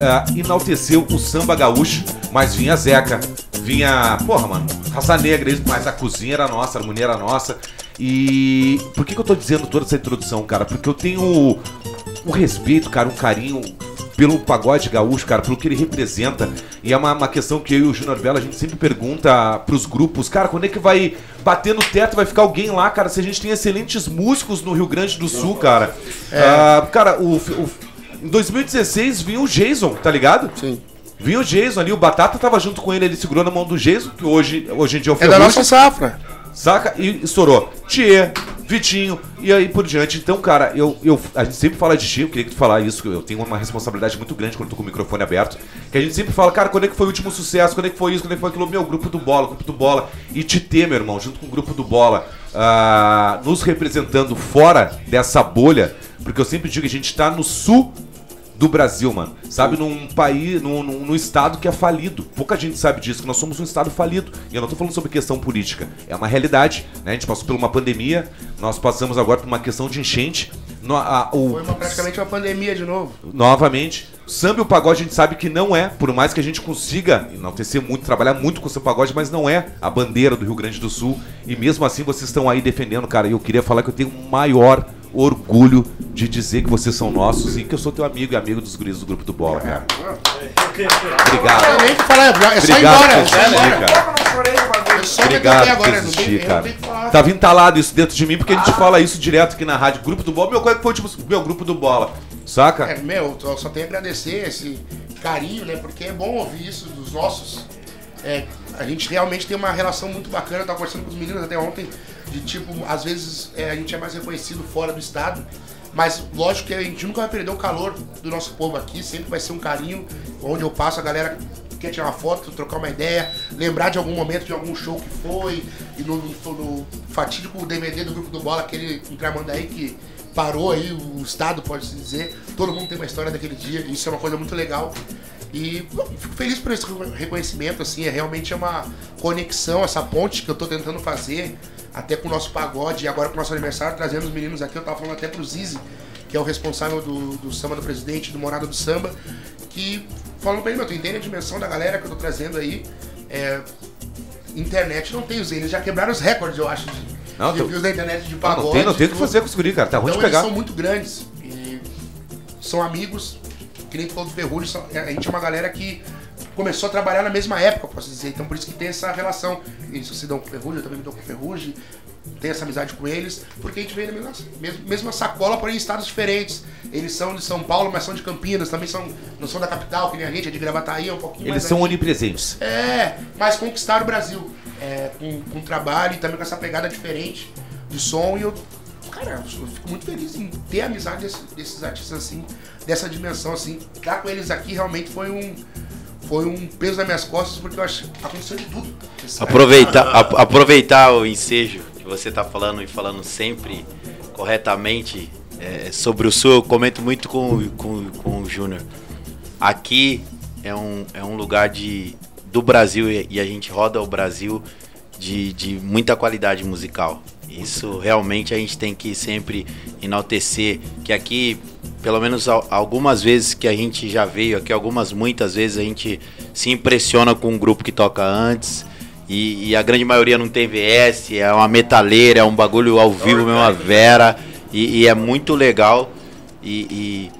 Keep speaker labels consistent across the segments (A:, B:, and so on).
A: uh, enalteceu o samba gaúcho, mas vinha Zeca, vinha, porra, mano, raça negra, mas a cozinha era nossa, a harmonia era nossa. E por que, que eu tô dizendo toda essa introdução, cara? Porque eu tenho um respeito, cara, um carinho pelo pagode gaúcho, cara, pelo que ele representa. E é uma, uma questão que eu e o Júnior Bela, a gente sempre pergunta pros grupos, cara, quando é que vai bater no teto, vai ficar alguém lá, cara? Se a gente tem excelentes músicos no Rio Grande do Sul, cara. É. Uh, cara, o, o em 2016 vinha o Jason, tá ligado?
B: Sim.
A: Vinha o Jason ali, o Batata tava junto com ele, ele segurou na mão do Jason, que hoje, hoje em dia é o
B: É da nossa safra.
A: Saca? E estourou. Thier, Vitinho, e aí por diante. Então, cara, eu, eu, a gente sempre fala de ti, eu queria que tu falar isso, eu tenho uma responsabilidade muito grande quando eu tô com o microfone aberto. Que a gente sempre fala, cara, quando é que foi o último sucesso? Quando é que foi isso? Quando é que foi aquilo? Meu, grupo do Bola, grupo do Bola. E Tite, meu irmão, junto com o grupo do Bola, uh, nos representando fora dessa bolha, porque eu sempre digo que a gente tá no sul do Brasil, mano. Sabe, num país, num, num, num, estado que é falido. Pouca gente sabe disso, que nós somos um estado falido. E eu não tô falando sobre questão política. É uma realidade, né? A gente passou por uma pandemia, nós passamos agora por uma questão de enchente.
B: No, a, o, Foi uma, praticamente uma pandemia de novo.
A: Novamente. Samba e o pagode a gente sabe que não é, por mais que a gente consiga enaltecer muito, trabalhar muito com o seu pagode, mas não é a bandeira do Rio Grande do Sul. E mesmo assim vocês estão aí defendendo, cara. E eu queria falar que eu tenho maior orgulho de dizer que vocês são nossos e que eu sou teu amigo e amigo dos guris do grupo do Bola, cara. Obrigado.
B: É só
A: Obrigado por existir, cara. Obrigado por existir, cara. Tava entalado isso dentro de mim porque a gente fala isso direto aqui na rádio. Grupo do Bola, meu, qual é foi tipo, meu grupo do Bola? Saca?
B: É, meu, eu só tenho a agradecer esse carinho, né? Porque é bom ouvir isso dos nossos. É, a gente realmente tem uma relação muito bacana. Eu tava conversando com os meninos até ontem de tipo, às vezes é, a gente é mais reconhecido fora do estado, mas lógico que a gente nunca vai perder o calor do nosso povo aqui, sempre vai ser um carinho. Onde eu passo, a galera quer tirar uma foto, trocar uma ideia, lembrar de algum momento de algum show que foi, e no, no, no fatídico DVD do grupo do Bola, aquele em aí que parou aí o estado, pode-se dizer. Todo mundo tem uma história daquele dia, isso é uma coisa muito legal. E fico feliz por esse reconhecimento, assim, é realmente uma conexão, essa ponte que eu estou tentando fazer até com o nosso pagode e agora com o nosso aniversário, trazendo os meninos aqui. Eu tava falando até pro Zizi, que é o responsável do, do samba do presidente, do Morada do Samba, que falou pra ele, meu, tu entende a dimensão da galera que eu tô trazendo aí? É, internet não tem os eles já quebraram os recordes, eu acho, de,
A: não,
B: de
A: views
B: da internet de pagode.
A: Não, tem, não tem o que fazer com os guri, cara, tá ruim
B: então,
A: de pegar.
B: Eles são muito grandes e são amigos, que nem tu falou do Ferrugem, a gente é uma galera que começou a trabalhar na mesma época, posso dizer. Então por isso que tem essa relação. Eles se dão com Ferrugem, eu também me dou com o Ferrugem. Tem essa amizade com eles, porque a gente veio na mesma, mesma sacola, porém em estados diferentes. Eles são de São Paulo, mas são de Campinas, também são, não são da capital, que nem a gente, é de Gravataí, é um pouquinho
A: Eles são onipresentes.
B: É, mas conquistaram o Brasil. É, com, com trabalho e também com essa pegada diferente de som. E eu, cara, eu fico muito feliz em ter amizade desses, desses artistas assim, dessa dimensão assim. Estar com eles aqui realmente foi um foi um peso nas minhas costas porque eu acho que aconteceu de tudo.
C: Aproveitar, aproveitar o ensejo que você está falando e falando sempre corretamente é, sobre o Sul, eu comento muito com, com, com o Júnior. Aqui é um, é um lugar de, do Brasil e, e a gente roda o Brasil de, de muita qualidade musical. Isso realmente a gente tem que sempre enaltecer que aqui pelo menos algumas vezes que a gente já veio aqui, algumas muitas vezes a gente se impressiona com um grupo que toca antes. E, e a grande maioria não tem VS, é uma metaleira, é um bagulho ao vivo, mesma vera. E, e é muito legal. E, e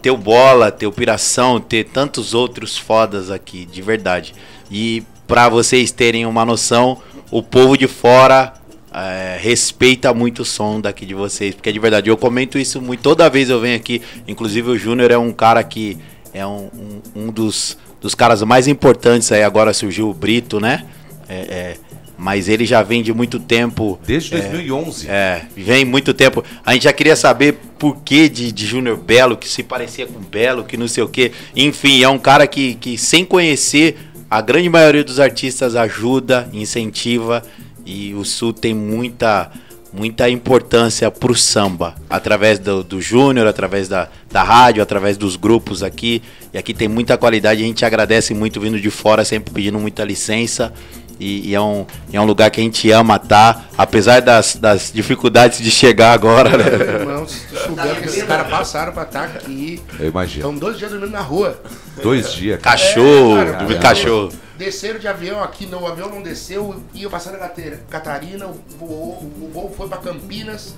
C: ter o bola, ter o piração, ter tantos outros fodas aqui, de verdade. E para vocês terem uma noção, o povo de fora é, respeita muito o som daqui de vocês, porque de verdade. Eu comento isso muito, toda vez eu venho aqui. Inclusive o Júnior é um cara que é um, um, um, dos, dos caras mais importantes aí. Agora surgiu o Brito, né? É, é, mas ele já vem de muito tempo.
A: Desde 2011.
C: É, é, vem muito tempo. A gente já queria saber por que de, de Júnior Belo, que se parecia com Belo, que não sei o quê. Enfim, é um cara que, que sem conhecer, a grande maioria dos artistas ajuda, incentiva. E o Sul tem muita muita importância para o samba, através do, do Júnior, através da, da rádio, através dos grupos aqui. E aqui tem muita qualidade, a gente agradece muito vindo de fora, sempre pedindo muita licença. E, e é, um, é um lugar que a gente ama estar. Tá. Apesar das, das dificuldades de chegar agora, né?
B: Irmão, se tu souber que esses caras passaram pra estar aqui.
A: Eu imagino.
B: Estão dois dias dormindo na rua.
A: Dois dias. cara.
C: Cachorro,
B: É, cara, porque
C: cachorro.
B: Desceram de avião aqui, não, o avião não desceu, ia passar na Catarina, o voo, o voo foi pra Campinas,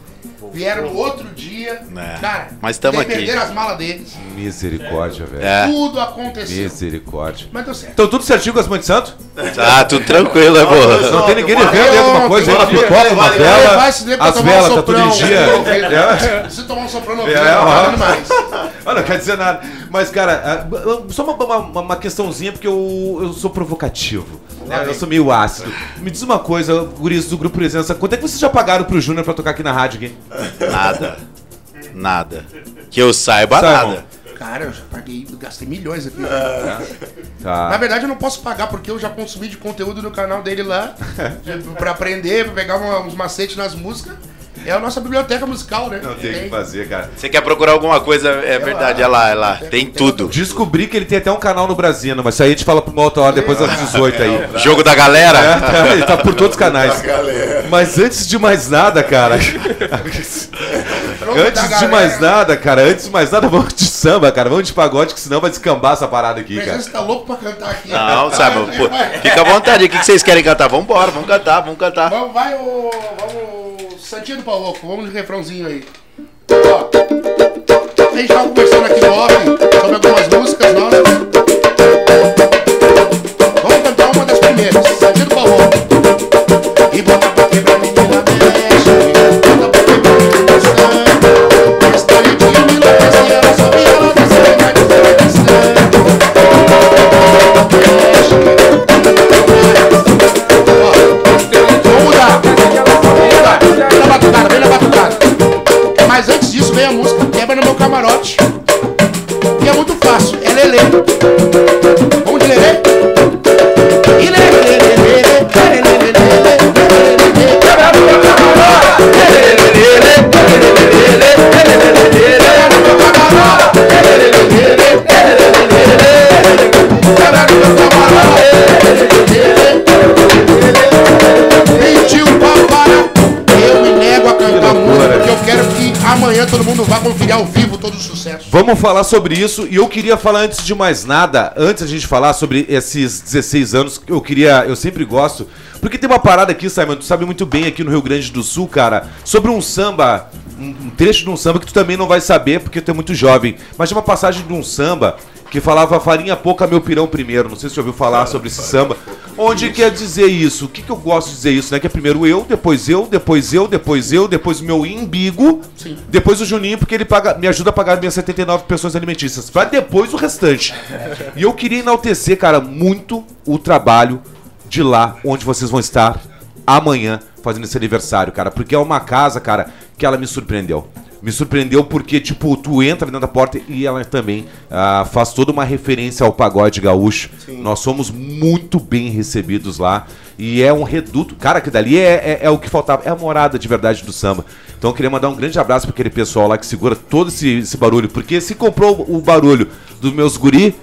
B: vieram no outro dia.
C: É,
B: Cara,
C: mas tamo
B: daí
C: aqui.
B: perderam as malas deles.
A: Misericórdia, velho.
C: É.
B: Tudo aconteceu.
A: Misericórdia.
B: Mas deu certo.
A: Então tudo certinho com as mães de santo?
C: Tá, tudo tranquilo, né, porra?
A: Não tem ninguém devendo alguma coisa uma
B: Valeu,
A: pipoca, uma vela. As
B: tomar um
A: velas, tá tudo
B: soprão.
A: em dia. É.
B: Se tomar um soprano, não
A: É,
B: tá
A: ó.
B: valendo mais.
A: Ah, não quer dizer nada. Mas, cara, ah, só uma, uma, uma questãozinha, porque eu, eu sou provocativo. né? Eu sou meio ácido. Me diz uma coisa, guris do Grupo Presença, quanto é que vocês já pagaram pro Júnior pra tocar aqui na rádio? Aqui?
C: Nada. Nada. Que eu saiba,
A: Simon.
C: nada.
B: Cara, eu já paguei, gastei milhões aqui. Na
A: Tá.
B: verdade, eu não posso pagar porque eu já consumi de conteúdo no canal dele lá pra aprender, pra pegar uma- uns macetes nas músicas. É a nossa biblioteca musical, né?
A: Não tem o que fazer, cara.
C: Você quer procurar alguma coisa, é verdade, é lá, é lá. Tem tudo.
A: Descobri que ele tem até um canal no Brasino, mas isso aí a gente fala pra uma outra hora, depois das 18 aí.
C: Jogo da galera?
A: É, tá, ele tá por todos os canais. Mas antes de mais nada, cara. Antes de mais nada, cara, antes de mais nada, vamos de samba, cara. Vamos de pagode, que senão vai descambar essa parada aqui, cara.
B: Presença tá louco pra cantar aqui.
C: Não, sabe? Pô, fica à vontade. O que vocês querem cantar? Vambora, vamos cantar, vamos cantar.
B: Vamos, vai o. Vamos. Santinho do Pau Louco, vamos de refrãozinho aí. Ó. A gente tava conversando aqui no off sobre algumas músicas nossas. Vamos cantar uma das primeiras, Santinho do Pau Louco. Vamos
A: falar sobre isso e eu queria falar antes de mais nada, antes a gente falar sobre esses 16 anos, eu queria, eu sempre gosto, porque tem uma parada aqui, Simon, tu sabe muito bem aqui no Rio Grande do Sul, cara, sobre um samba, um, trecho de um samba que tu também não vai saber porque tu é muito jovem, mas tem uma passagem de um samba que falava farinha pouca, meu pirão primeiro. Não sei se você ouviu falar sobre esse samba. Onde quer dizer isso? O que, que eu gosto de dizer isso, né? Que é primeiro eu, depois eu, depois eu, depois eu, depois o meu imbigo,
B: Sim.
A: depois o Juninho, porque ele paga, me ajuda a pagar minhas 79 pensões alimentícias. Pra depois o restante. E eu queria enaltecer, cara, muito o trabalho de lá onde vocês vão estar amanhã fazendo esse aniversário, cara. Porque é uma casa, cara, que ela me surpreendeu. Me surpreendeu porque, tipo, tu entra dentro da porta e ela também ah, faz toda uma referência ao pagode gaúcho. Nós somos muito bem recebidos lá. E é um reduto. Cara, que dali é, é, é o que faltava. É a morada de verdade do samba. Então eu queria mandar um grande abraço para aquele pessoal lá que segura todo esse, esse barulho. Porque se comprou o barulho dos meus guri,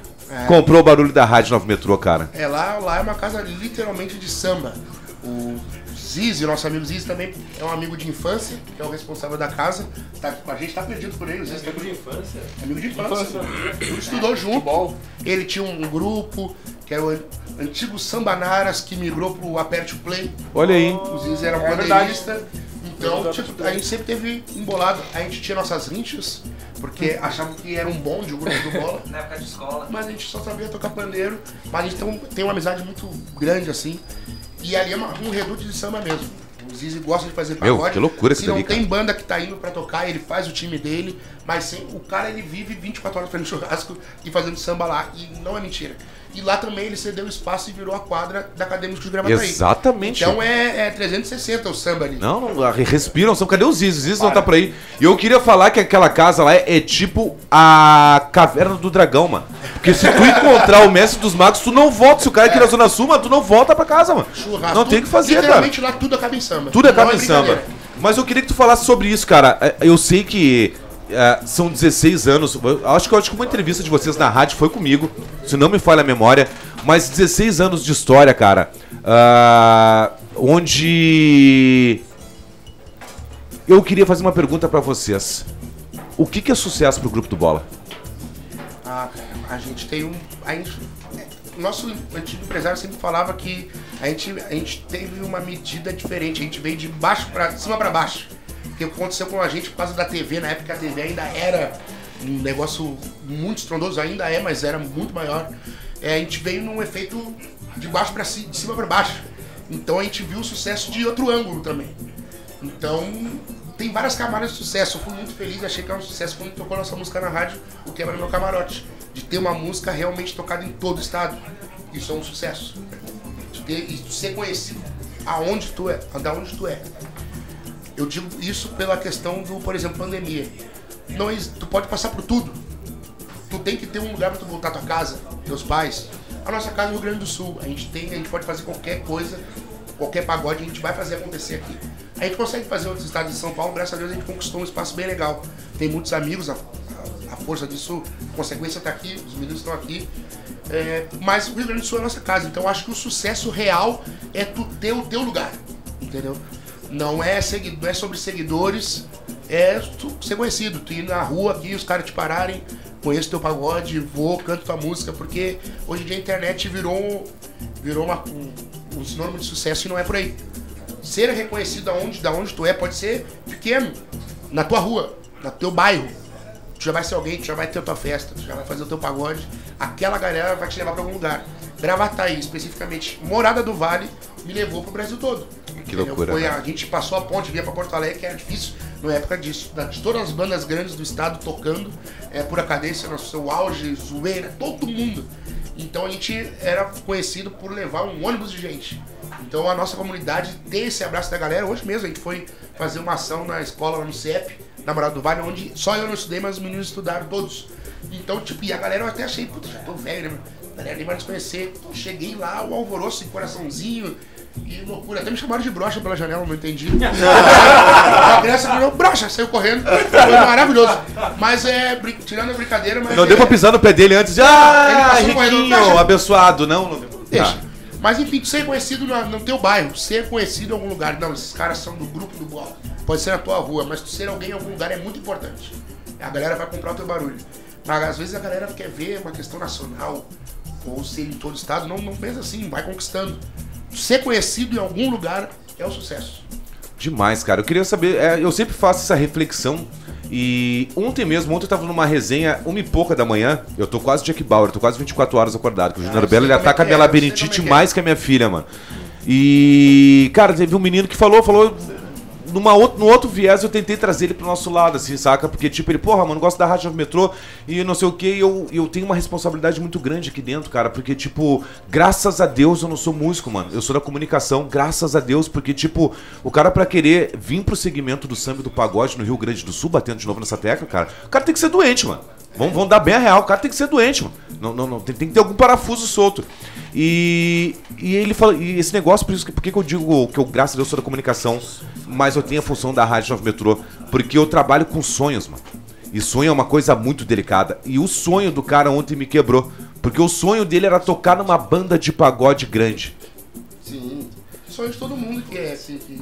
A: comprou o barulho da Rádio Nova Metrô, cara.
B: É, lá, lá é uma casa literalmente de samba. O Zizi, nosso amigo Zizi, também é um amigo de infância, que é o responsável da casa. Tá, a gente tá perdido por ele, o Zizi tá de infância. Amigo de infância. Ele estudou junto. Ele tinha um grupo, que era o an- antigo Sambanaras, que migrou pro Aperte o Play.
A: Olha aí.
B: O Zizi era
D: É
B: bandeirista. Então, tipo, a gente sempre teve embolado. A gente tinha nossas rinchas, porque achavam que era um bonde o grupo do bola.
E: Na época de escola.
B: Mas a gente só sabia tocar pandeiro. Mas a gente tem, um- tem uma amizade muito grande, assim. E ali é uma- um reduto de samba mesmo. O Zizi gosta de fazer
A: Meu,
B: pagode.
A: que loucura
B: Se
A: isso
B: não tem banda que tá indo pra tocar, ele faz o time dele. Mas sem, o cara, ele vive 24 horas fazendo churrasco e fazendo samba lá. E não é mentira. E lá também ele cedeu espaço e virou a quadra da Acadêmica de Gravataí.
A: Exatamente.
B: Então é, é 360 o samba ali.
A: Não, não, respiram, são, cadê os? Os Zizos não tá por aí. E eu queria falar que aquela casa lá é, é tipo a caverna do dragão, mano. Porque se tu encontrar o mestre dos magos, tu não volta. Se o cara é aqui na Zona Sul, mano, tu não volta pra casa, mano.
B: Churrasco.
A: Não tem o que fazer, cara.
B: Literalmente lá tudo acaba em samba.
A: Tudo é
B: Não
A: em samba.
B: brincadeira.
A: Mas eu queria que tu falasse sobre isso, cara. É, Eu sei que é, são 16 anos. Acho que, acho que uma entrevista de vocês na rádio foi comigo, se não me falha a memória. Mas 16 anos de história, cara. ah, onde eu queria fazer uma pergunta pra vocês. O que, que é sucesso pro grupo do Bola?
B: Ah, a gente tem um. A gente, o nosso antigo empresário sempre falava que a gente, a gente teve uma medida diferente, a gente veio de baixo para cima para baixo. Que aconteceu com a gente por causa da TV, na época a TV ainda era um negócio muito estrondoso, ainda é, mas era muito maior. É, a gente veio num efeito de baixo para cima, de cima para baixo. Então a gente viu o sucesso de outro ângulo também. Então tem várias camadas de sucesso. Eu fui muito feliz, achei que era um sucesso quando tocou nossa música na rádio, o Quebra Meu Camarote. De ter uma música realmente tocada em todo o estado. Isso é um sucesso. De ser conhecido aonde tu é, da onde tu é. Eu digo isso pela questão do, por exemplo, pandemia. Não, tu pode passar por tudo. Tu tem que ter um lugar para tu voltar à tua casa, teus pais. A nossa casa no Rio Grande do Sul, a gente tem, a gente pode fazer qualquer coisa, qualquer pagode, a gente vai fazer acontecer aqui. A gente consegue fazer outros estados de São Paulo, graças a Deus a gente conquistou um espaço bem legal. Tem muitos amigos, a, a, a força disso, a consequência está aqui, os meninos estão aqui. É, mas o Rio Grande do Sul é a nossa casa, então acho que o sucesso real é tu ter o teu lugar, entendeu? Não é, segui, não é sobre seguidores, é ser conhecido, tu ir na rua aqui, os caras te pararem, conheço teu pagode, vou, canto tua música, porque hoje em dia a internet virou, virou uma, um, um sinônimo de sucesso e não é por aí ser reconhecido aonde, da onde tu é pode ser pequeno, na tua rua, no teu bairro. Tu já vai ser alguém, tu já vai ter a tua festa, tu já vai fazer o teu pagode. Aquela galera vai te levar para algum lugar. Gravataí, especificamente, Morada do Vale, me levou pro Brasil todo.
A: Que loucura.
B: Foi,
A: né?
B: a gente passou a ponte, via para Porto Alegre, que era difícil na época disso. De todas as bandas grandes do estado tocando, é, Pura Cadência, no seu auge, zoeira, todo mundo. Então a gente era conhecido por levar um ônibus de gente. Então a nossa comunidade tem esse abraço da galera. Hoje mesmo a gente foi fazer uma ação na escola, lá no CEP, na Moral do Vale, onde só eu não estudei, mas os meninos estudaram todos. Então, tipo, e a galera eu até achei, puta, já tô velho, né? A galera nem vai nos conhecer. Então, cheguei lá, o alvoroço em coraçãozinho. E loucura, até me chamaram de brocha pela janela, não entendi. a criança virou brocha, saiu correndo. Foi maravilhoso. Mas é, tirando a brincadeira, mas.
A: Não
B: é,
A: deu pra pisar no pé dele antes de.
B: Ele
A: Ah,
B: correndo,
A: Riquinho,
B: fecha.
A: abençoado. Não, não deu.
B: Deixa.
A: Tá.
B: Mas enfim, tu ser conhecido no, no teu bairro, ser conhecido em algum lugar. Não, esses caras são do grupo do bola. Pode ser na tua rua, mas tu ser alguém em algum lugar é muito importante. A galera vai comprar o teu barulho. Mas às vezes a galera quer ver uma questão nacional, ou ser em todo estado. Não, não pensa assim, vai conquistando. Ser conhecido em algum lugar é o sucesso.
A: Demais, cara. Eu queria saber, é, eu sempre faço essa reflexão. E ontem mesmo, ontem eu tava numa resenha, uma e pouca da manhã. Eu tô quase Jack Bauer, tô quase 24 horas acordado. Que o Júnior
B: eu
A: Belo ele
B: como é
A: ataca a minha labirintite mais que a minha filha, mano. E, cara, teve um menino que falou, falou. Numa outro, no outro viés eu tentei trazer ele pro nosso lado, assim, saca? Porque, tipo, ele, porra, mano, gosta da Rádio Metrô e não sei o que, eu, eu tenho uma responsabilidade muito grande aqui dentro, cara. Porque, tipo, graças a Deus eu não sou músico, mano. Eu sou da comunicação, graças a Deus, porque, tipo, o cara pra querer vir pro segmento do samba do pagode no Rio Grande do Sul, batendo de novo nessa tecla, cara, o cara tem que ser doente, mano. Vamos, vamos dar bem a real, o cara tem que ser doente, mano. Não, não, não, tem, tem que ter algum parafuso solto. E, e ele fala, e esse negócio, por isso que, por que que eu digo que eu, graças a Deus, sou da comunicação, mas eu tenho a função da Rádio Nova Metrô, porque eu trabalho com sonhos, mano. E sonho é uma coisa muito delicada. E o sonho do cara ontem me quebrou. Porque o sonho dele era tocar numa banda de pagode grande.
B: Sim. Sonho de todo mundo que é, assim, que,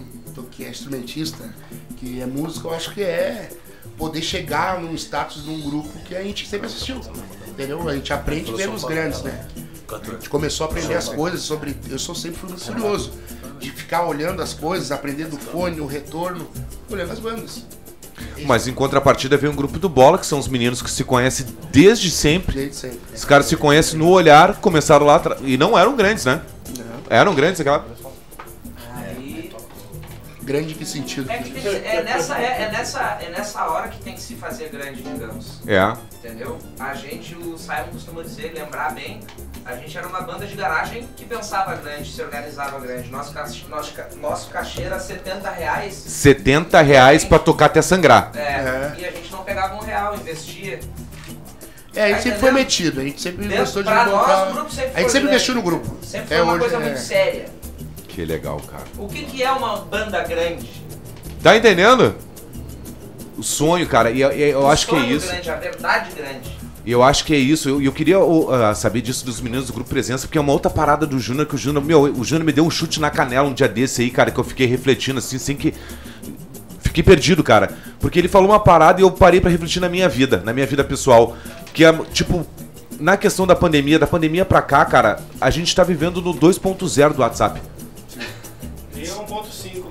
B: que é instrumentista, que é músico, eu acho que é poder chegar num status de um grupo que a gente sempre assistiu. Entendeu? A gente aprende vendo os grandes, né? A gente começou a aprender as coisas sobre. Eu sou sempre fui muito curioso. De ficar olhando as coisas, aprender do fone, o retorno, olhando as bandas.
A: Mas em contrapartida vem um grupo do Bola, que são os meninos que se conhecem desde sempre.
B: Desde sempre.
A: Os caras se conhecem no olhar, começaram lá atrás. E não eram grandes, né?
B: Não.
A: Eram grandes aquela.
D: Aí
B: Grande em que sentido?
D: é, que tem é nessa, é, é nessa, é nessa hora que tem que se fazer grande, digamos.
A: É.
D: Entendeu? A gente, o Simon costuma dizer, lembrar bem, a gente era uma banda de garagem que pensava grande, se organizava grande. Nosso, nosso, nosso cachê era 70 reais.
A: 70 reais pra tocar até sangrar.
D: É,
B: É.
D: E a gente não pegava um real, investia.
B: É, a gente
D: Tá
B: sempre foi
D: entendendo?
B: metido, a gente sempre
D: Dentro-
B: gostou de
D: pra nós, o grupo sempre
B: a gente
D: foi
B: sempre investiu no grupo.
D: Sempre foi
B: É,
D: uma
B: hoje
D: coisa
B: é-
D: muito séria.
A: Que legal, cara.
D: O que, que é uma banda grande?
A: Tá entendendo? O sonho, cara, e eu, e eu
D: O
A: acho que é isso.
D: grande, a verdade grande.
A: E eu acho que é isso. E eu, eu queria ah, saber disso dos meninos do Grupo Presença, porque é uma outra parada do Júnior, que o Júnior, meu, o Júnior me deu um chute na canela um dia desse aí, cara, que eu fiquei refletindo assim, sem que. fiquei perdido, cara. Porque ele falou uma parada e eu parei pra refletir na minha vida, na minha vida pessoal. Que é, tipo, na questão da pandemia, da pandemia pra cá, cara, a gente tá vivendo no 2.0 do WhatsApp.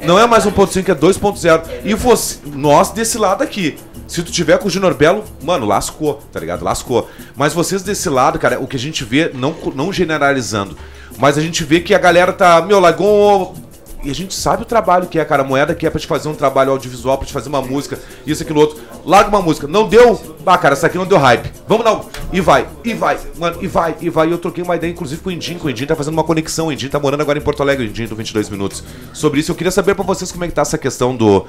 E: Nem 1.5.
A: Não é mais 1.5, é 2.0. E você, nós desse lado aqui. Se tu tiver com o Junior Belo, mano, lascou, tá ligado? Lascou. Mas vocês desse lado, cara, o que a gente vê, não, não generalizando, mas a gente vê que a galera tá, meu, largou. E a gente sabe o trabalho que é, cara. A moeda que é pra te fazer um trabalho audiovisual, pra te fazer uma música, isso, aquilo, outro. Larga uma música. Não deu? Ah, cara, essa aqui não deu hype. Vamos lá. E vai, e vai, mano, e vai, e vai. E eu troquei uma ideia, inclusive, com o Indinho. Com o Indinho tá fazendo uma conexão. O Indinho tá morando agora em Porto Alegre, o Indinho do 22 Minutos. Sobre isso, eu queria saber pra vocês como é que tá essa questão do.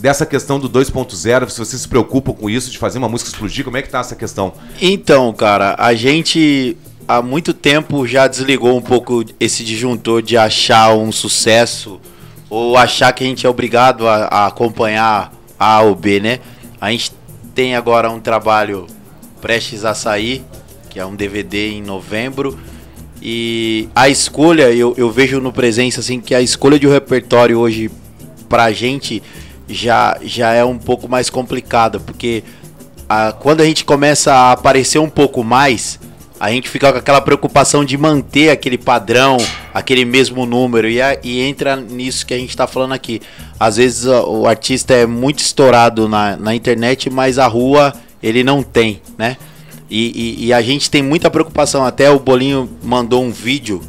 A: Dessa questão do 2.0, se vocês se preocupam com isso, de fazer uma música explodir, como é que tá essa questão?
C: Então, cara, a gente há muito tempo já desligou um pouco esse disjuntor de achar um sucesso ou achar que a gente é obrigado a, a acompanhar A ou B, né? A gente tem agora um trabalho prestes a sair, que é um DVD em novembro. E a escolha, eu, eu vejo no presença assim que a escolha de um repertório hoje pra gente já, já é um pouco mais complicada, porque a, quando a gente começa a aparecer um pouco mais, a gente fica com aquela preocupação de manter aquele padrão, aquele mesmo número, e, a, e entra nisso que a gente está falando aqui. Às vezes o artista é muito estourado na, na internet, mas a rua ele não tem, né? E, e, e, a gente tem muita preocupação. Até o Bolinho mandou um vídeo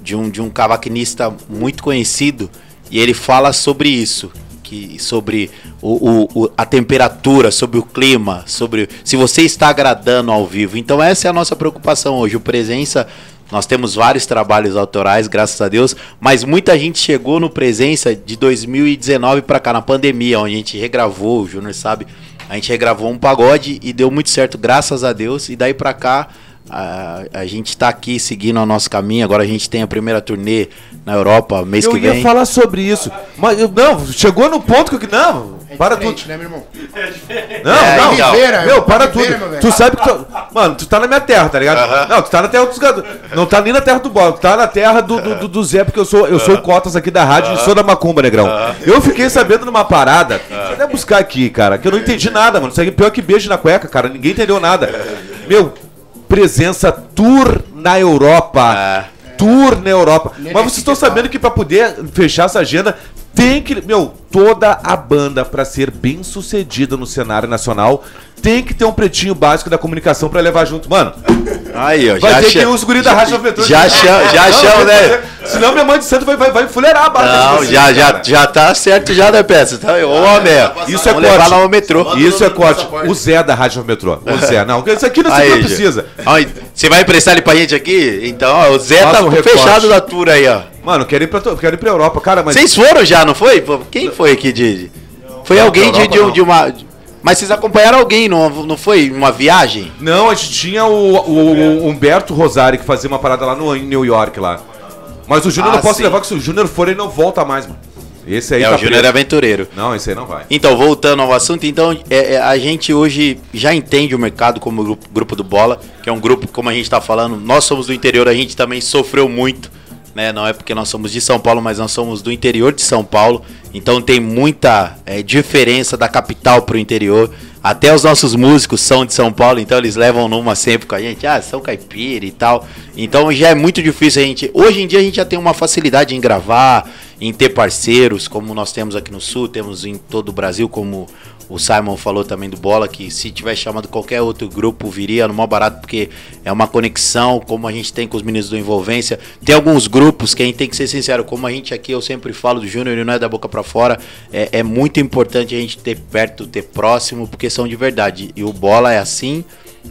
C: de um, de um cavaquinista muito conhecido e ele fala sobre isso. Que, sobre o, o, a temperatura, sobre o clima, sobre se você está agradando ao vivo. Então essa é a nossa preocupação hoje. O Presença, nós temos vários trabalhos autorais, graças a Deus, mas muita gente chegou no Presença de 2019 para cá, na pandemia, onde a gente regravou, o Júnior sabe, a gente regravou um pagode e deu muito certo, graças a Deus. E daí pra cá, a, a gente tá aqui seguindo o nosso caminho. Agora a gente tem a primeira turnê na Europa, mês
A: eu
C: que
A: ia
C: vem.
A: falar sobre isso. Mas eu- não, chegou no ponto que. Não,
B: É
A: para tudo.
B: né, meu irmão?
A: Não,
C: É,
A: não.
C: então.
B: Rivera,
A: Meu, para
B: Rivera,
A: tudo.
B: meu.
A: Tu sabe que tu. Mano, tu tá na minha terra, tá ligado?
C: Aham.
A: Não, tu tá na terra dos gado- Não tá nem na terra do Bola, tu tá na terra do, do, do- do Zé, porque eu sou, eu sou o Cotas aqui da rádio e sou da Macumba, negrão. Eu fiquei sabendo numa parada. Deixa eu até buscar aqui, cara, que eu não entendi nada, mano. Isso aí é pior que beijo na cueca, cara. Ninguém entendeu nada. Meu, presença tour na Europa. Tour na Europa. Mas vocês estão sabendo que pra poder fechar essa agenda tem que, meu, toda a banda pra ser bem sucedida no cenário nacional tem que ter um pretinho básico da comunicação pra levar junto, mano.
C: Aí, ó,
A: Vai
C: já
A: ter que os guris da Rádio Aventura.
C: já chama- já chama, né?
A: Senão minha mãe de santo vai, vai, vai enfuleirar a barra de
C: Não, já, já,
A: cara.
C: já tá certo já, né, peça? Tá, ô, homem,
A: Isso é
C: vamos levar
A: corte.
C: lá no metrô.
A: Isso é corte. O Zé da Rádio Metrô. O Zé, não. Isso aqui não, isso aqui não
C: Aí,
A: precisa.
C: Você vai emprestar ele pra gente aqui? Então, ó, o Zé tá
A: um
C: fechado da tour aí, ó.
A: Mano, quero ir pra, quero ir pra Europa, cara, mas.
C: Vocês foram já, não foi? Quem foi aqui de. Foi
A: Não,
C: alguém de, de, de uma. Mas vocês acompanharam alguém, não, não foi? Uma viagem?
A: Não, a gente tinha o, o- o Humberto Rosário que fazia uma parada lá no, em New York lá. Mas o Júnior
C: Ah,
A: não posso
C: sim.
A: levar, que se o Júnior for, ele não volta mais, mano. Esse aí
C: é,
A: tá
C: o Júnior é aventureiro.
A: Não, esse aí não vai.
C: Então, voltando ao assunto, então é, é, a gente hoje já entende o mercado como grupo, grupo do Bola, que é um grupo, como a gente está falando, nós somos do interior, a gente também sofreu muito, né? Não é porque nós somos de São Paulo, mas nós somos do interior de São Paulo, então tem muita é, diferença da capital para o interior. Até os nossos músicos são de São Paulo, então eles levam numa sempre com a gente, ah, são caipira e tal. Então já é muito difícil a gente. Hoje em dia a gente já tem uma facilidade em gravar, em ter parceiros, como nós temos aqui no Sul, temos em todo o Brasil, como o Simon falou também do Bola, que se tiver chamado qualquer outro grupo, viria no maior barato, porque é uma conexão, como a gente tem com os meninos do Envolvência. Tem alguns grupos que a gente tem que ser sincero, como a gente aqui, eu sempre falo do Júnior, ele não é da boca pra fora, é, é muito importante a gente ter perto, ter próximo, porque são de verdade. E o Bola é assim,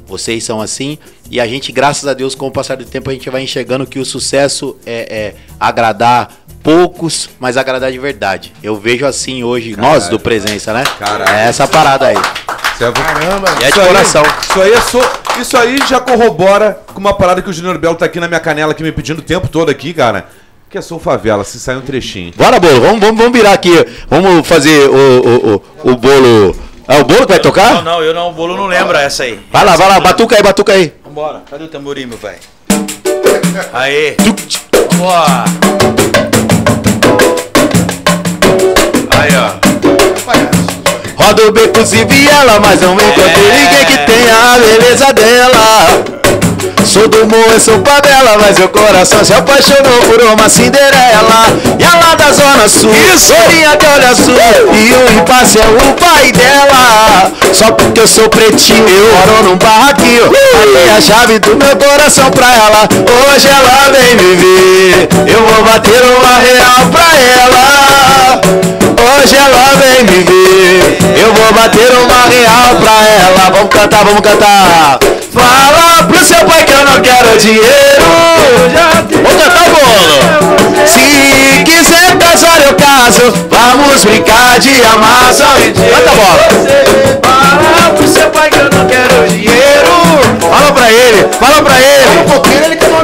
C: vocês são assim, e a gente, graças a Deus, com o passar do tempo, a gente vai enxergando que o sucesso é, é agradar poucos, mas agradar de verdade. Eu vejo assim hoje, nós do Presença, né?
A: Caralho.
C: É essa parada aí.
A: Isso é-
B: Caramba.
C: E é de
A: Isso aí-
C: coração.
A: Isso aí, é só- isso aí já corrobora com uma parada que o Júnior Belo tá aqui na minha canela, aqui me pedindo o tempo todo aqui, cara. Que é Sou Favela, se sai um trechinho.
C: Bora, bolo, vamos, vamos, vamos virar aqui. Vamos fazer o, o, o, o bolo. É o bolo que vai
E: Não,
C: tocar?
E: não, eu não, o bolo não lembra essa aí.
C: Vai lá, vai lá, batuca aí, batuca aí.
E: Vambora, cadê o tamborim, meu velho? Aê! Vambora! Aí, ó.
C: Rodo becos e viela, mas não encontrei ninguém que tenha a beleza dela. Sou do morro, sou favela, mas meu coração se apaixonou por uma Cinderela. E ela da Zona Sul, Sorinha de olho azul, e o impasse é o pai dela. Só porque eu sou pretinho, eu moro num barraquinho. Dei a chave do meu coração pra ela. Hoje ela vem me ver, eu vou bater uma real pra ela. Hoje ela vem me ver, eu vou bater uma real pra ela. Vamos cantar, vamos cantar. Fala pro seu pai que eu não quero dinheiro. Vamos cantar, bolo. Se quiser casar, eu caso. Vamos brincar de amar só Canta a bola. Fala pro seu pai que eu não quero dinheiro. Fala pra ele, fala pra ele.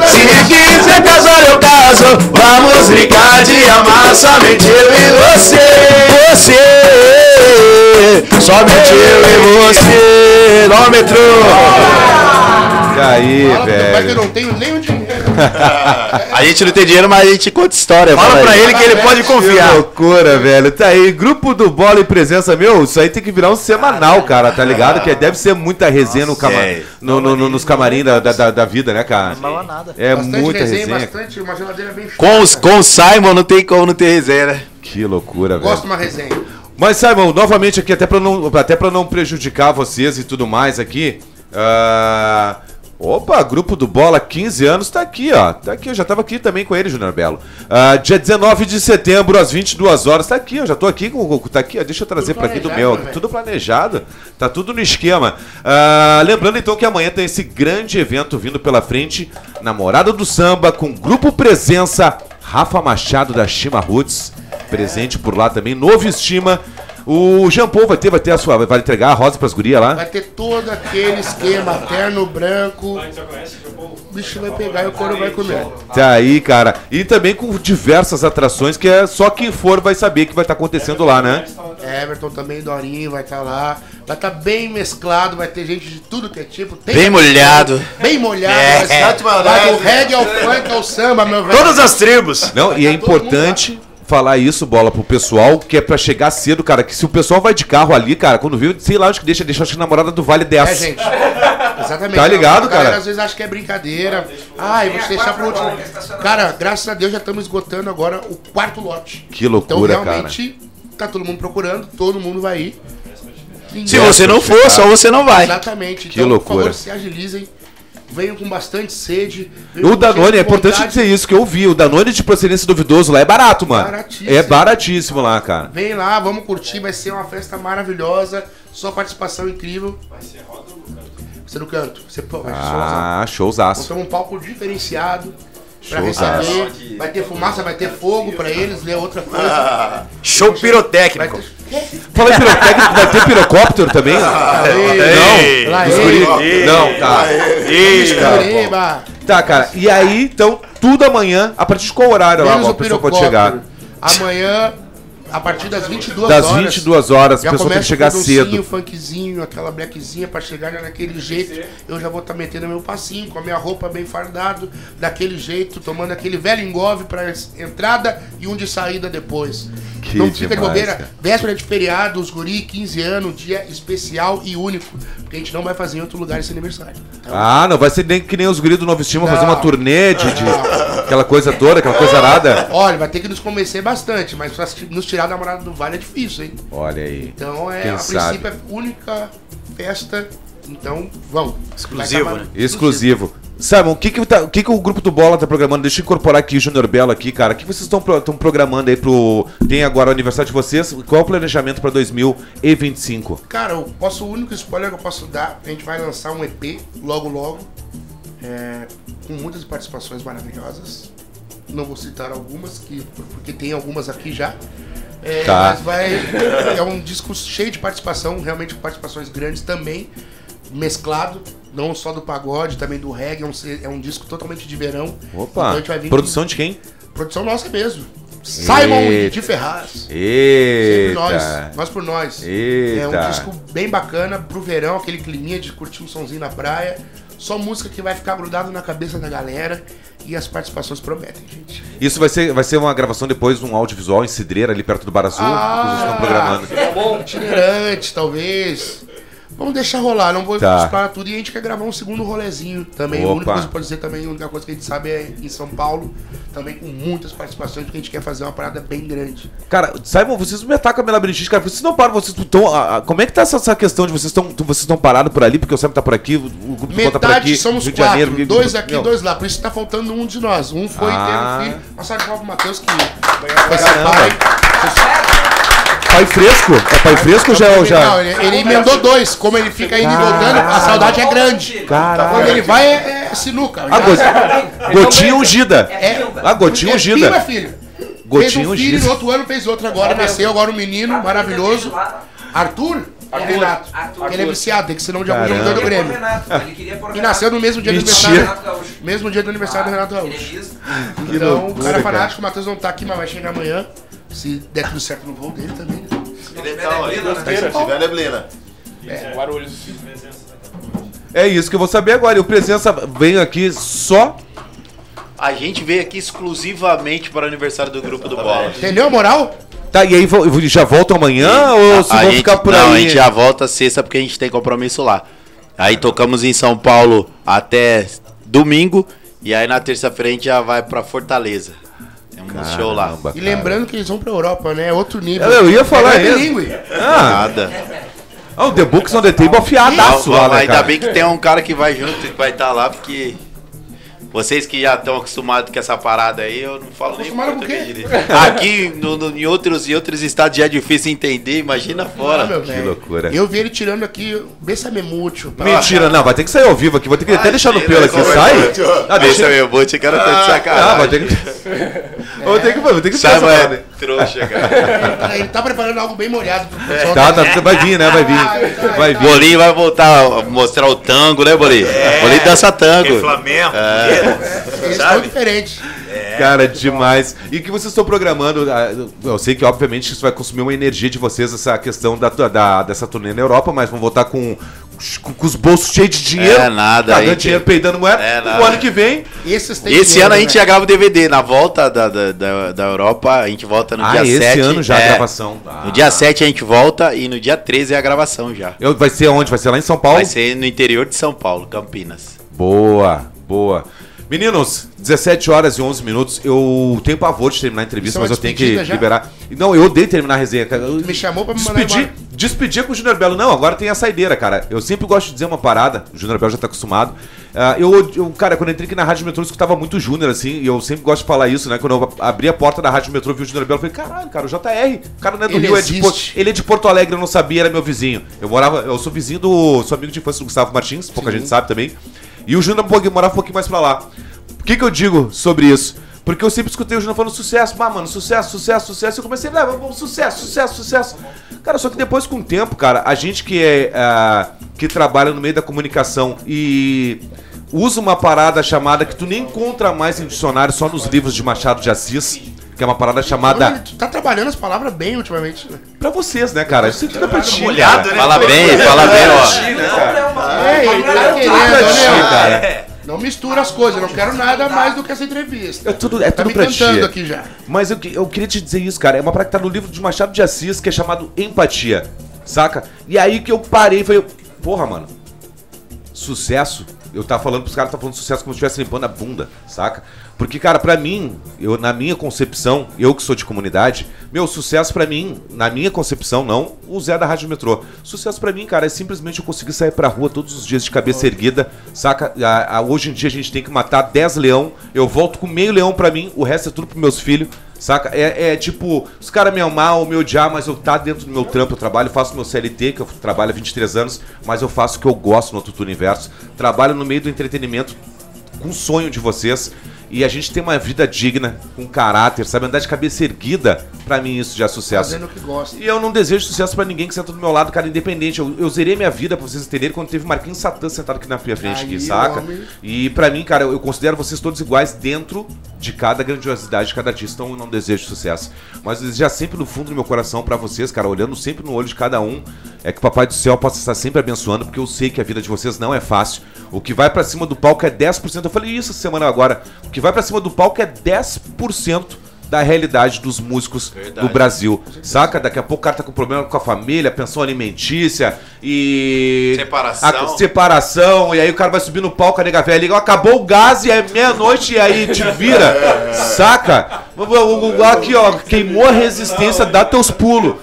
C: Se quiser casar, eu caso. Vamos brincar de amar somente eu e você. Você. Somente eu e você. Nômetro.
A: E aí,
B: Fala pro meu pai que eu
A: velho.
B: não tenho nem o dinheiro.
C: A gente não tem dinheiro, mas a gente conta história.
F: Fala pra ele que ele pode
A: Que
F: confiar.
A: loucura, velho. Tá aí, grupo do Bola e Presença, meu, isso aí tem que virar um semanal, cara, tá ligado? Que deve ser muita resenha no cama-
C: é.
A: no, no- no- nos camarim da, da, da vida, né, cara?
F: Não fala nada.
A: É
B: bastante
A: muita
B: resenha,
A: resenha.
B: bastante, uma geladeira bem
C: Com, os, com o Simon não tem como não ter resenha, né?
A: Que loucura, velho.
B: Gosto de uma resenha.
A: Mas, Simon, novamente aqui, até pra não, até pra não prejudicar vocês e tudo mais aqui. ah, Opa, grupo do Bola, 15 anos, tá aqui, ó. Tá aqui, eu já tava aqui também com ele, Júnior Belo. Ah, dia 19 de setembro, às 22 horas, tá aqui, eu já tô aqui com o. Tá aqui, ó, deixa eu trazer pra aqui do meu.
B: né, velho?
A: Tudo planejado, tá tudo no esquema. Ah, lembrando então que amanhã tem esse grande evento vindo pela frente, Namorada do Samba, com grupo presença, Rafa Machado da Shima Roots, presente por lá também, novo estima. O Jean Paul vai ter, vai ter a sua, vai entregar a rosa pras gurias lá.
B: Vai ter todo aquele esquema, terno branco. O bicho vai pegar e o couro vai comer.
A: Tá aí, cara. E também com diversas atrações que é só quem for vai saber que vai estar acontecendo lá, né?
B: Everton também, Dorinho, vai estar lá. Vai estar bem mesclado, vai ter gente de tudo que é tipo. Tem
C: Bem molhado.
B: Bem molhado.
C: É.
B: vai, ser- vai do reggae ao funk ao samba, meu velho.
F: Todas as tribos.
A: Não, e é importante falar isso, bola, pro pessoal, que é pra chegar cedo, cara. Que se o pessoal vai de carro ali, cara, quando viu, sei lá onde que deixa, deixa acho que a namorada do Vale
B: É,
A: dessa.
B: gente. Exatamente.
A: Tá ligado,
B: A galera
A: cara?
B: às vezes acha que é brincadeira. Ah, e vou te deixar pro último. Cara, graças a Deus já estamos esgotando agora o quarto lote.
A: Que loucura,
B: então, realmente, tá todo mundo procurando, todo mundo vai ir. Ninguém-
C: Se você não for, só você não vai.
B: Exatamente.
A: Que
B: Então,
A: loucura.
B: por favor, se agilizem. Venham com bastante sede.
A: O Danone, é importante
B: vontade.
A: dizer isso, que eu vi. O Danone de procedência duvidoso lá é barato, mano.
B: Baratíssimo.
A: É baratíssimo lá, cara.
B: Vem lá, vamos curtir, vai ser uma festa maravilhosa. Sua participação incrível. Vai ser roda Vai ser no canto. Você, pô, vai.
A: Ah, showzaço.
B: Montamos um palco diferenciado pra
A: Showzaço.
B: receber. Vai ter fumaça, vai ter fogo pra eles, ler outra coisa.
F: Show
B: Vai
F: pirotécnico.
A: Fala em pirotécnico, vai ter pirocóptero também? Não. guri- Não, tá.
B: Curitiba.
A: Tá, cara. E aí, então, tudo amanhã, a partir de qual horário lá a
B: o
A: pessoa pode chegar?
B: Amanhã, a partir das 22
A: Das
B: horas.
A: 22 horas, a pessoa tem que
B: começa
A: chegar cedo.
B: funkzinho, aquela blackzinha pra chegar já naquele jeito. Eu já vou estar metendo meu passinho, com a minha roupa bem fardado, daquele jeito, tomando aquele velho engove pra entrada e um de saída depois.
A: Que
B: Não fica de
A: demais,
B: bobeira.
A: cara.
B: Véspera de feriado, os guri, 15 anos, dia especial e único. Porque a gente não vai fazer em outro lugar esse aniversário. Então,
A: Ah, não vai ser nem que nem os guris do Novo Estima fazer uma turnê de, de aquela coisa toda, aquela coisa arada.
B: Olha, vai ter que nos convencer bastante, mas pra nos tirar da namorada do vale é difícil, hein?
A: Olha aí.
B: Então é,
A: Quem
B: a
A: sabe?
B: princípio é única festa. Então, vamos.
F: Exclusivo, né?
A: Exclusivo. Simon, o que que, tá- o que que o grupo do Bola tá programando? Deixa eu incorporar aqui o Júnior Belo aqui, cara. O que vocês estão pro- programando aí pro... Tem agora o aniversário de vocês. Qual é o planejamento pra 2025?
B: Cara, eu posso, o único spoiler que eu posso dar, a gente vai lançar um EP logo logo. é, com muitas participações maravilhosas. Não vou citar algumas, que, porque tem algumas aqui já. É,
A: Tá.
B: Mas vai. É um disco cheio de participação, realmente com participações grandes também. Mesclado, não só do pagode, também do reggae. É um, é um disco totalmente de verão. Então
A: Opa,
B: vir
A: produção de quem?
B: com Produção nossa mesmo. Simon
A: Eita.
B: de Ferraz. Sempre
A: Eita.
B: nós, nós por nós.
A: Eita.
B: É um disco bem bacana pro verão, aquele climinha de curtir um sonzinho na praia. Só música que vai ficar grudado na cabeça da galera e as participações prometem, gente.
A: Isso vai ser, vai ser uma gravação depois de um audiovisual em Cidreira, ali perto do Bar Azul, que vocês estão programando.
B: bom. Itinerante, talvez. Vamos deixar rolar, não vou
A: Tá.
B: explorar tudo. E a gente quer gravar um segundo rolezinho também.
A: Opa.
B: A única coisa que pode dizer também, a única coisa que a gente sabe é em São Paulo, também com muitas participações, porque a gente quer fazer uma parada bem grande.
A: Cara, Simon, vocês me atacam a minha labirintite, cara. Vocês não param, vocês estão. Como é que tá essa, essa questão de vocês estão vocês estão parados por ali, porque o Simon tá por aqui, o grupo de volta por
B: Metade
A: aqui.
B: somos
A: Rio
B: quatro,
A: Janeiro,
B: dois aqui, dois lá. Por isso tá faltando um de nós. Um foi
A: Ah.
B: ter um filho. Uma salva pro Matheus, que vai ser pai.
A: Pai fresco? É pai fresco ou já é o já?
B: Não, ele, ele emendou dois. Como ele fica indo e voltando, a saudade é grande.
A: Caralho.
B: Quando ele vai, é, é sinuca.
A: A go- gotinha ungida.
B: É,
A: A gotinha
B: é
A: ungida.
B: prima, filho.
A: Gotinha
B: fez um filho,
A: ungida.
B: outro ano fez outro agora, nasceu agora um menino maravilhoso. Arthur? Ou Renato?
D: Arthur.
B: Ele é viciado, tem que ser nome de algum jogador do
D: Ele queria
B: Grêmio. E nasceu no mesmo dia do
A: Mentira.
B: aniversário.
D: Renato Gaúcho.
B: Mesmo dia do aniversário do Renato Gaúcho. Então, o cara é fanático, o Matheus não tá aqui, mas vai chegar amanhã. Se der tudo certo no voo dele também. né?
F: Ele tá ali,
D: Neblina,
F: se
D: né?
F: tiver neblina.
G: Guarulhos.
A: É isso que eu vou saber agora. E o presença veio aqui só.
C: A gente veio aqui exclusivamente para o aniversário do grupo do Bola.
B: Entendeu a moral?
A: Tá, e aí já voltam amanhã ou se
C: A
A: vão
C: gente-
A: ficar por
C: não, a
A: aí?
C: gente já volta sexta porque a gente tem compromisso lá. Aí tocamos em São Paulo até domingo e aí na terça-feira a gente já vai pra Fortaleza. Tem um show lá.
A: Caramba,
B: E
A: cara.
B: lembrando que eles vão pra Europa, né? É outro nível.
A: Eu- eu ia falar
B: é
A: isso. Ah,
C: Nada.
A: ah, o The Books on the Table afiadaço lá, né,
C: Ainda
A: cara?
C: bem que tem um cara que vai junto e vai estar lá, porque vocês que já estão acostumados com essa parada aí, eu não falo nem
B: Acostumado com o
C: português
B: quê?
C: direito. Aqui no, no- em, outros, em outros estados já é difícil entender, imagina
B: Ah,
C: fora.
B: velho.
A: loucura.
B: Eu vi ele tirando aqui, Bessame mútil.
A: Mentira, não, vai ter que sair ao vivo aqui, vou ter que até deixar no pelo
C: né?
A: aqui,
C: é
A: sai?
F: que vai?
A: Ah,
C: Deixa meu bote, o cara tá de
A: Ah,
C: sacanagem.
A: vai ter que. Vou ter que, vou ter que
C: é
A: parada.
C: Trouxa, cara.
B: Ele tá preparando algo bem molhado pro pessoal.
A: Tá, tá, vai vir, né? Vai vir. Vai vir.
C: Bolinho vai voltar a mostrar o tango, né, Bolinho? Bolinho dança tango.
E: Flamengo.
B: Eles estão diferentes.
A: Cara, demais. E o que vocês estão programando? ah, Eu sei que, obviamente, isso vai consumir uma energia de vocês, essa questão da, da- dessa turnê na Europa, mas vão voltar com, com, com os bolsos cheios de dinheiro.
C: É, nada,
A: Cagando
C: aí
A: dinheiro, peidando moeda.
C: É,
A: o
C: nada.
A: ano que vem.
C: Esse
B: dinheiro,
C: ano a gente
B: né?
C: já grava o DVD. Na volta da, da, da, da Europa, a gente volta no
A: ah,
C: dia
A: esse
C: 7.
A: ano já a
C: é,
A: gravação. Ah.
C: No dia 7 a gente volta e no dia 13 é a gravação já.
A: Eu- vai ser onde? Vai ser lá em São Paulo?
C: Vai ser no interior de São Paulo, Campinas.
A: Boa, boa. Meninos, 17 horas e 11 minutos. Eu tenho pavor de terminar a entrevista,
B: é
A: mas eu tenho que
B: já?
A: liberar. Não, eu odeio terminar a resenha, cara. Eu-
B: Me chamou pra me mandar
A: Despedir,
B: embora.
A: despedir com o Júnior Belo. Não, agora tem a saideira, cara. Eu sempre gosto de dizer uma parada. O Júnior Belo já tá acostumado. Ah, eu, eu, cara, quando eu entrei aqui na Rádio Metrô, eu escutava muito o Júnior, assim. E eu sempre gosto de falar isso, né? Quando eu abri a porta da Rádio Metrô, vi o Júnior Belo, eu falei, caralho, cara, o JR. O cara não é do
B: Ele
A: Rio, é de, ele é de Porto Alegre, eu não sabia, era meu vizinho. Eu morava, eu sou vizinho do. Sou amigo de infância do Gustavo Martins, pouca gente sabe também. E o Júnior morava um pouquinho mais pra lá. O que, que eu digo sobre isso? Porque eu sempre escutei o Júnior falando sucesso, ah, mano, sucesso, sucesso, sucesso. Eu comecei, ah, vamos, sucesso, sucesso, sucesso. Cara, só que depois, com o tempo, cara, a gente que é. ah, que trabalha no meio da comunicação e usa uma parada chamada que tu nem encontra mais em dicionário, só nos livros de Machado de Assis, que é uma parada chamada.
B: Tu tá trabalhando as palavras bem ultimamente, né?
A: Pra vocês, né, cara? Isso tudo é pra ti,
E: Molhado,
A: cara.
E: né?
C: Fala bem, fala bem, ó.
B: É, ele tá querendo,
A: ti,
B: né?
A: cara.
B: Não mistura as coisas, eu não quero nada mais do que essa entrevista.
A: É tudo, é
B: Tá
A: tudo
B: me
A: pra ti.
B: aqui já.
A: Mas eu, eu queria te dizer isso, cara. É uma parada que tá no livro de Machado de Assis, que é chamado Empatia. Saca? E aí que eu parei e falei, porra, mano. Sucesso. Eu tava falando pros caras, tá falando sucesso como se estivesse limpando a bunda, saca? Porque, cara, pra mim, eu, na minha concepção, eu que sou de comunidade, meu, sucesso pra mim, na minha concepção, não o Zé da Rádio Metrô. Sucesso pra mim, cara, é simplesmente eu conseguir sair pra rua todos os dias de cabeça erguida, saca? A- a- hoje em dia a gente tem que matar 10 leão, eu volto com meio leão pra mim, o resto é tudo pros meus filhos, saca? É, é tipo, os caras me amar ou me odiar, mas eu tá dentro do meu trampo, eu trabalho, faço meu CLT, que eu trabalho há 23 anos, mas eu faço o que eu gosto no Tutu Universo, trabalho no meio do entretenimento, com o sonho de vocês. E a gente tem uma vida digna, com caráter, sabe? Andar de cabeça erguida, pra mim isso já é sucesso.
B: Fazendo o que gosta.
A: E eu não desejo sucesso pra ninguém que senta do meu lado, cara, independente. Eu, eu zerei minha vida, pra vocês entenderem, quando teve Marquinhos Satã sentado aqui na minha frente, aqui,
B: Aí,
A: saca?
B: homem.
A: E pra mim, cara, eu, eu considero vocês todos iguais dentro de cada grandiosidade de cada artista, então eu não desejo sucesso. Mas eu desejar sempre no fundo do meu coração pra vocês, cara, olhando sempre no olho de cada um, é que o Papai do Céu possa estar sempre abençoando, porque eu sei que a vida de vocês não é fácil. O que vai pra cima do palco é 10%. Eu falei isso essa semana agora. O que vai pra cima do palco é 10% da realidade dos músicos
C: Verdade.
A: do Brasil. Saca? Daqui a pouco o cara tá com problema com a família, pensão alimentícia e.
C: Separação.
A: A separação, e aí o cara vai subir no palco, a nega velha liga, acabou o gás e é meia-noite e aí te vira. Saca? O- o- o- Aqui, ó, queimou a resistência, dá teus pulos.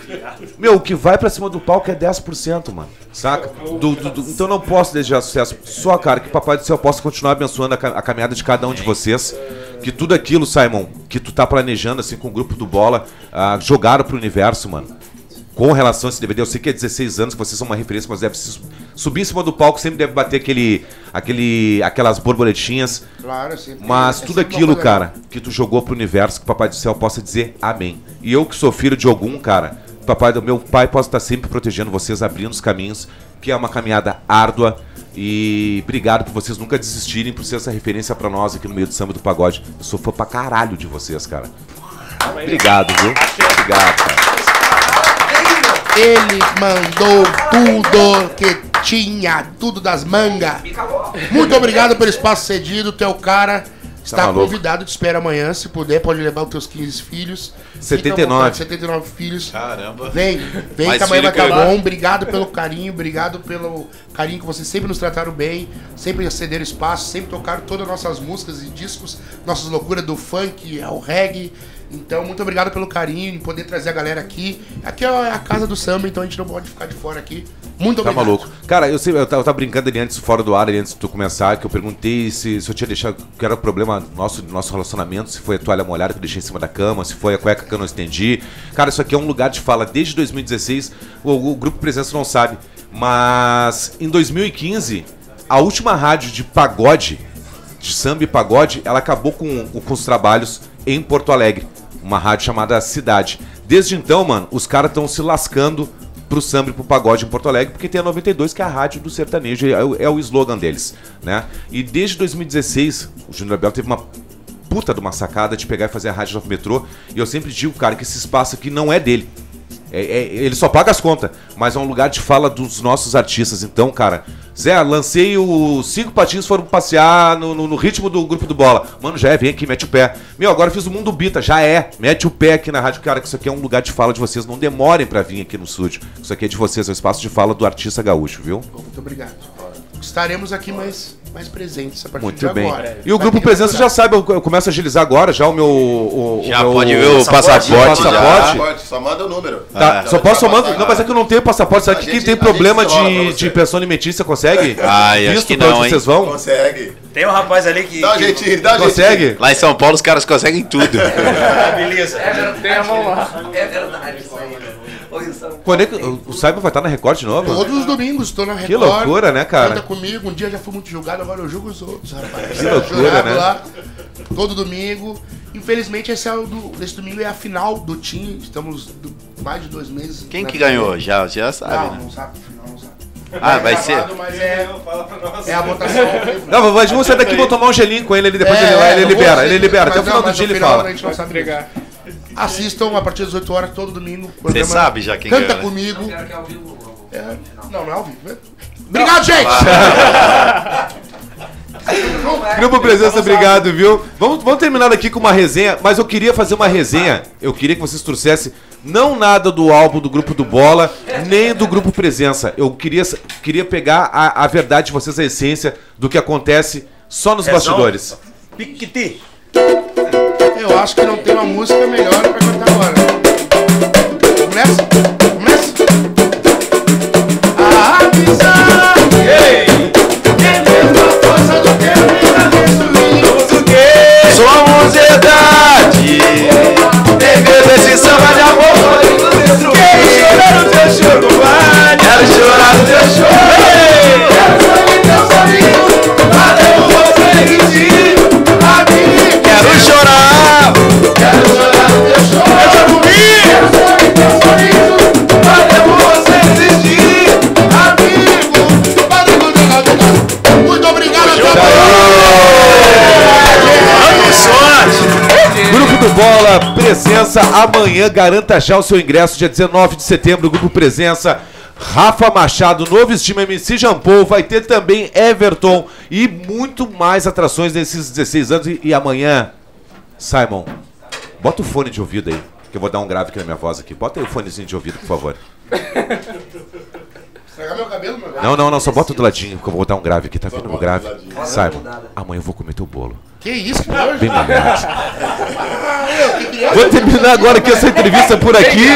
A: Meu, o que vai pra cima do palco é 10%, mano. Saca? Do- do- do- então não posso desejar sucesso. Só, cara, que Papai do Céu possa continuar abençoando a, ca- a caminhada de cada um de vocês. Que tudo aquilo, Simon, que tu tá planejando, assim, com o grupo do Bola, ah, jogaram pro universo, mano. Com relação a esse DVD, eu sei que é 16 anos, que vocês são uma referência, mas deve se- subir em cima do palco, sempre deve bater aquele, aquele, aquelas borboletinhas.
B: Claro, sempre.
A: Mas
B: é
A: tudo aquilo, cara, que tu jogou pro universo, que o Papai do Céu possa dizer amém. E eu que sou filho de algum, cara, papai do meu pai possa estar sempre protegendo vocês, abrindo os caminhos, que é uma caminhada árdua. E obrigado por vocês nunca desistirem, por ser essa referência pra nós aqui no meio do samba do pagode. Eu sou fã pra caralho de vocês, cara. Obrigado, viu? Obrigado, cara.
B: Ele mandou tudo que tinha, tudo das mangas. Muito obrigado pelo espaço cedido, o cara. Está
A: Tá
B: convidado, te espero amanhã. Se puder, pode levar os teus 15 filhos. Fica à
A: 79.
B: vontade, 79 filhos.
C: Caramba.
B: Vem, vem
C: Mais
B: que amanhã vai estar
C: que eu-
B: bom. Obrigado pelo carinho, obrigado pelo carinho que vocês sempre nos trataram bem, sempre cederam espaço, sempre tocaram todas as nossas músicas e discos, nossas loucuras do funk ao reggae. Então, muito obrigado pelo carinho em poder trazer a galera aqui. Aqui é a casa do samba, então a gente não pode ficar de fora aqui. Muito
A: Tá
B: obrigado.
A: maluco. Cara, eu, sei, eu, tava, brincando ali antes, fora do ar, ali antes de tu começar, que eu perguntei se, se eu tinha deixado. que era o problema nosso, nosso relacionamento, se foi a toalha molhada que eu deixei em cima da cama, se foi a cueca que eu não estendi. Cara, isso aqui é um lugar de fala desde 2016. O, o Grupo Presença não sabe. Mas em 2015, a última rádio de pagode, de samba e pagode, ela acabou com, com os trabalhos em Porto Alegre. Uma rádio chamada Cidade. Desde então, mano, os caras estão se lascando pro samba e pro pagode em Porto Alegre, porque tem a 92, que é a rádio do sertanejo, é, o- é o slogan deles, né? E desde 2016, o Júnior Abel teve uma puta de uma sacada de pegar e fazer a rádio no metrô, e eu sempre digo, cara, que esse espaço aqui não é dele. É- é- ele só paga as contas, mas é um lugar de fala dos nossos artistas. Então, cara, Zé, lancei os cinco patinhos foram passear no, no- no ritmo do grupo do bola. Mano, já é, vem aqui, mete o pé. Meu, agora fiz o Mundo Bita, já é. Mete o pé aqui na rádio, cara, que isso aqui é um lugar de fala de vocês. Não demorem pra vir aqui no estúdio. Isso aqui é de vocês, é o espaço de fala do artista gaúcho, viu?
B: Muito obrigado. Estaremos aqui mais, mais presentes a partir
A: Muito
B: de
A: bem.
B: agora.
A: E o grupo Presença já
B: procurar.
A: sabe, eu, eu começo a agilizar agora já o meu. O, o
C: Já
A: meu-
C: pode ver o passaporte.
A: passaporte.
C: já.
F: Pode, só manda o número.
A: Tá,
C: Ah.
A: só posso
F: Já passar.
A: Não, mas é que eu não tenho passaporte. Sabe que quem tem problema de, de pensão alimentícia consegue?
C: Acho
A: Visto
C: que
A: pra
C: não,
A: onde
C: hein?
A: vocês vão?
F: Consegue.
G: Tem um rapaz ali que.
F: Dá um
G: que-
F: jeitinho, dá um jeitinho.
A: Consegue?
C: Lá em São Paulo os caras conseguem tudo.
G: Ah, beleza.
D: É verdade. É verdade
A: Quando é que o o Cyber vai estar na Record de novo?
B: Todos os domingos, estou na Record.
A: Que loucura, né, cara?
B: Canta comigo. Um dia já fui muito julgado, agora eu julgo os outros, rapaz.
A: Que loucura, né?
B: lá, todo domingo. Infelizmente, esse, é o do, esse domingo é a final do time. Estamos do- mais de dois meses.
C: Quem que
B: TV.
C: ganhou? Já, já sabe,
B: Não,
C: né?
B: não sabe. Final, não sabe.
C: Ah,
B: É
C: vai
B: gravado,
C: ser.
B: Mas é, é a votação.
A: Não, mas vamos sair daqui e vou tomar um gelinho com ele, ele depois ele, lá, ele libera, ele libera. Até o final do dia ele fala.
B: A gente não sabe brigar. Assistam a partir das 8 horas todo domingo.
C: Você sabe já quem
B: Canta
C: ganhou, né?
B: comigo.
D: quero que é ao vivo.
B: É, não, não é ao vivo. né? Obrigado, gente!
A: Grupo Presença, obrigado, viu? Vamos, vamos terminar aqui com uma resenha, mas eu queria fazer uma resenha. Eu queria que vocês trouxessem não nada do álbum do Grupo do Bola, nem do Grupo Presença. Eu queria, queria pegar a, a verdade de vocês, a essência do que acontece só nos bastidores.
G: Piquiti.
B: Eu acho que não tem uma música melhor pra cantar agora. Vamos nessa? Vamos nessa? A amizade é mesmo a força do tempo e da destruir.
C: Somos verdade.
A: Presença amanhã. Garanta já o seu ingresso, dia 19 de setembro, grupo Presença. Rafa Machado, novo time MC Jampou, vai ter também Everton e muito mais atrações nesses 16 anos. E, e amanhã, Simon, bota o fone de ouvido aí, que eu vou dar um grave aqui na minha voz aqui. Bota aí o fonezinho de ouvido, por favor.
B: Meu cabelo, meu.
A: Não, não, não, só bota do ladinho, que eu vou dar um grave aqui, tá vindo um grave. Simon, amanhã eu vou comer teu bolo.
B: Que isso, que nojo.
A: Vou terminar agora aqui essa entrevista por aqui.